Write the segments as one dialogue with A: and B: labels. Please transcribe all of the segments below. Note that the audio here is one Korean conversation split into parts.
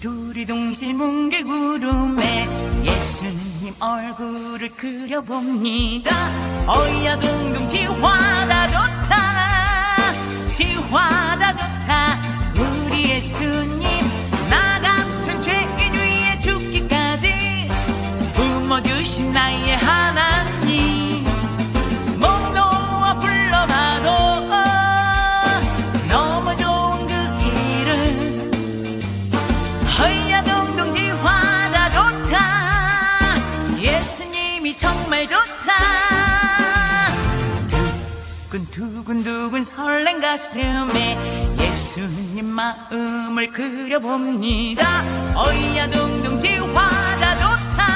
A: 두리 동실 뭉게구름에 예수님 얼굴을 그려봅니다. 어이야 둥둥 지화자 좋다. 지화자 좋다. 우리 예수님 나 같은 죄인 위에 죽기까지 품어주신 나의 하 정말 좋다. 두근두근두근 설렌 가슴에 예수님 마음을 그려봅니다. 어이야 동동 지화자 좋다.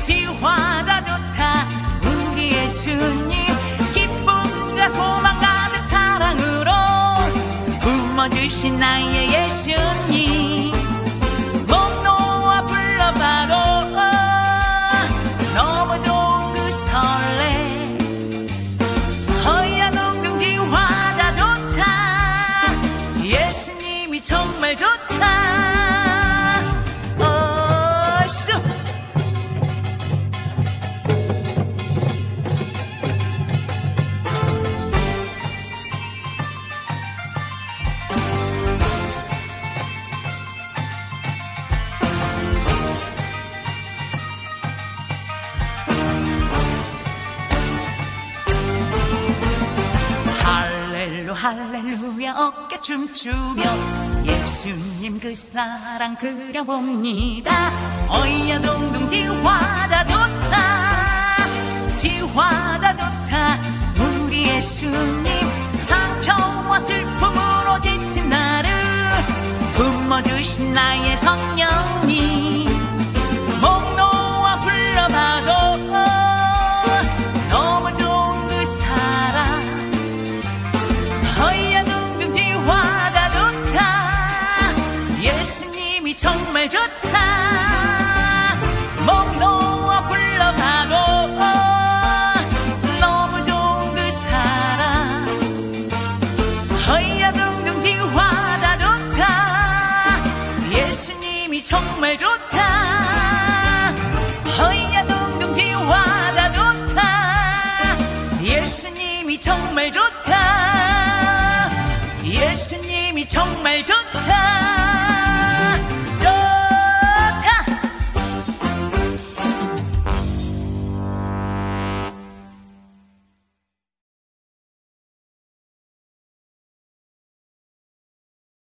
A: 지화자 좋다. 우리 예수님 기쁨과 소망 가득 사랑으로 품어주신 나의 정말 할렐루 할렐루야 어깨 춤추며 예수님 그 사랑 그려봅니다. 어이야 동동 지화자 좋다 지화자 좋다. 우리 예수님 상처와 슬픔으로 지친 나를 품어주신 나의 성령 예수님이 정말 좋다. 목 놓아 불러가도 너무 좋은 그 사랑 허야 둥둥 지 화자 좋다. 예수님이 정말 좋다. 허야 둥둥 지 화자 좋다. 예수님이 정말 좋다. 예수님이 정말 좋다